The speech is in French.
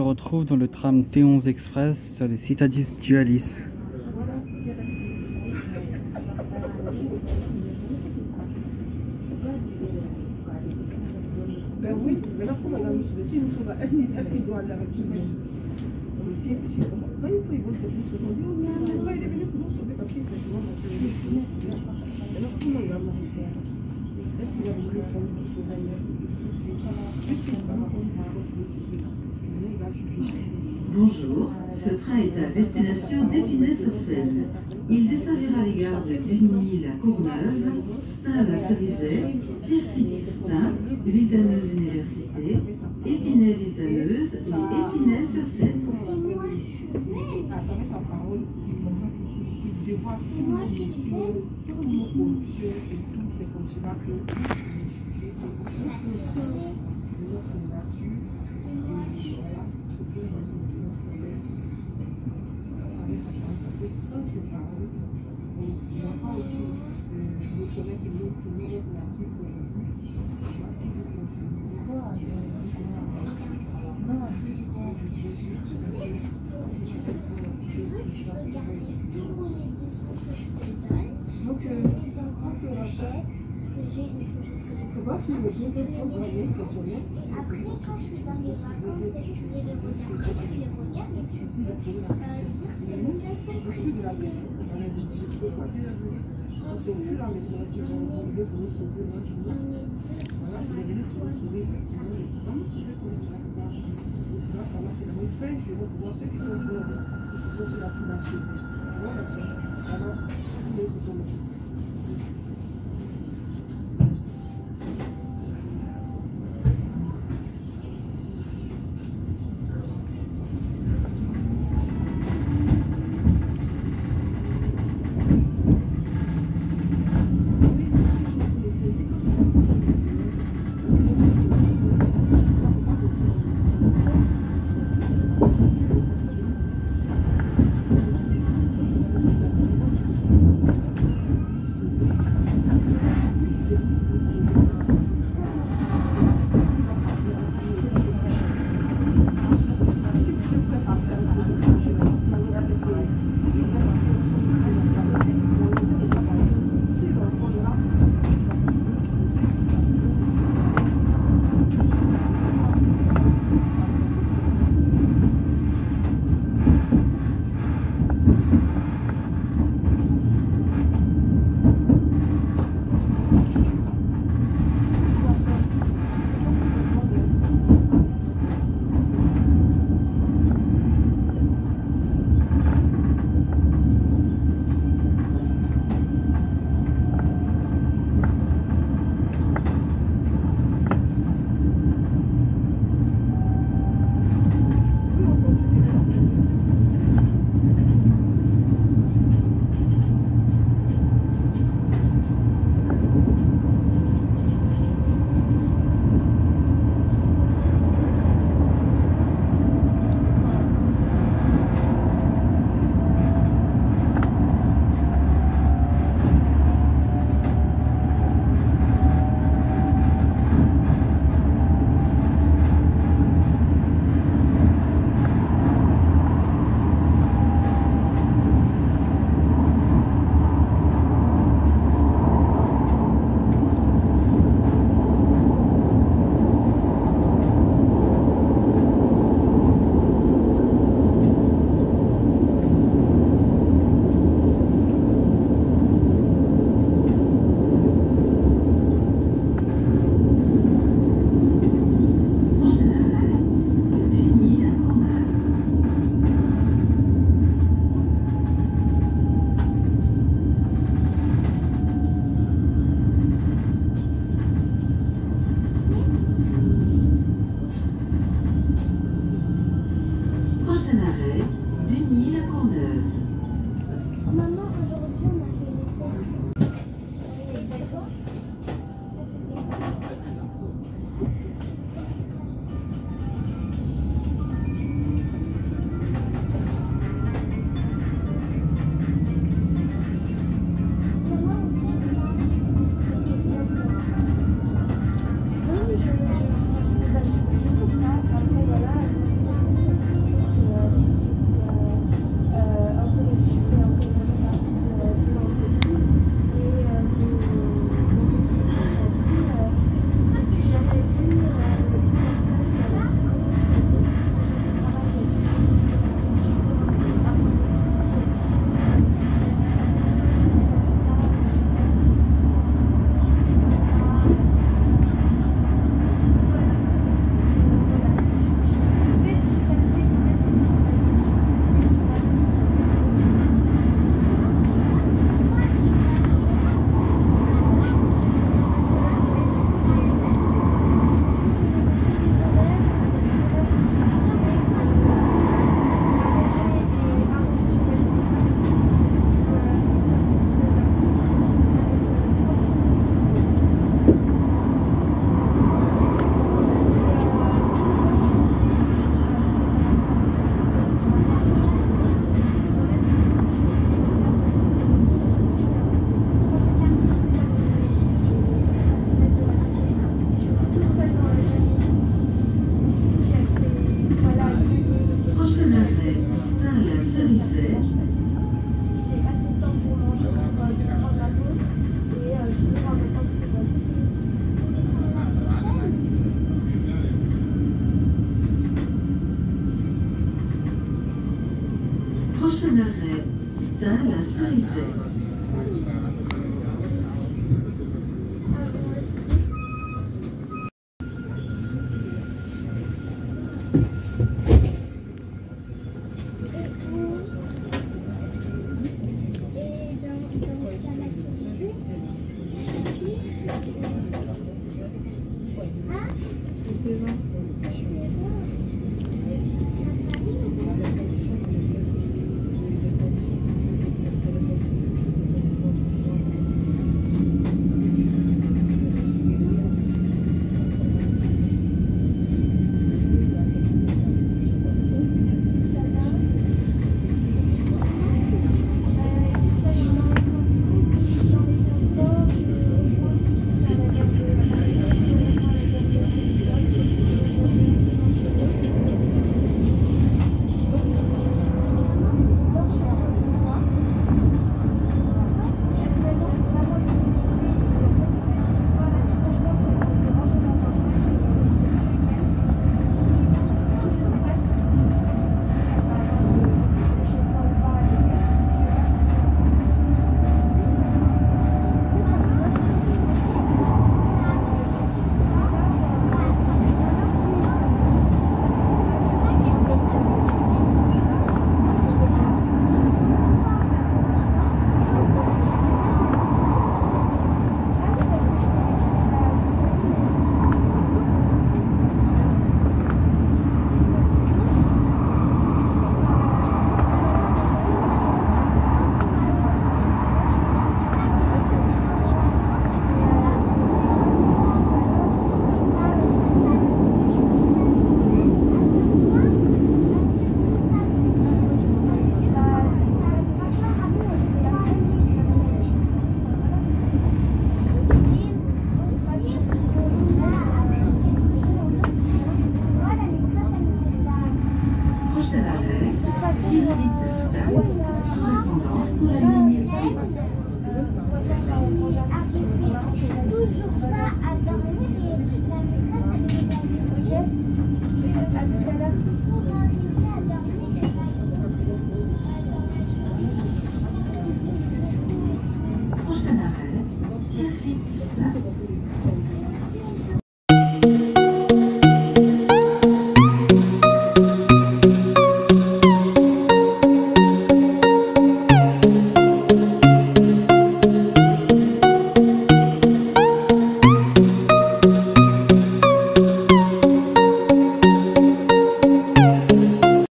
Se retrouve dans le tram T11 Express sur les Citadis Dualis. Ben oui, mais là, comment on a mis Si nous sommes là, est-ce qu'il doit aller avec nous? Si, si, quand il peut, il va se dire, pas, il est venu pour nous sauver parce qu'il est effectivement parce qu'il est venu pour nous sauver. Alors, comment il a mangé Est-ce qu'il a voulu prendre jusqu'au bout Puisqu'il va prendre jusqu'au il va juger. Bonjour, ce train est à destination d'Épinay-sur-Seine. Il desservira les gares de Duny-la Courneuve, Stein-la-Cerizay, Pierrefitte-Stein, Villetaneuse Université, Épinay-Villetaneuse et Épinay-sur-Seine sa parole, il devra tout nos dossiers, toutes nos corruptions et tout, c'est comme cela que nous juger notre sens de notre nature. Et voilà, au fur et à mesure, on laisse parler sa parole. Parce que sans ces paroles, on ne va pas aussi reconnaître que nous tenons notre nature pour le but. On va toujours continuer. La Non, je voulais juste donc, euh, pourquoi tu me dis ça pour voyer le questionnaire. Après, quand tu vas les vacances que tu les regardes, tu les regardes et tu Si j'ai tu l'as voulu Donc, c'est au fur et à mesure tu pour sauver. Voilà, il est venu pour sauver, nous sauver comme ça. Il va falloir que la fin, je vais pouvoir ceux qui sont qui sont sur la c'est comme ça. Prochain arrêt.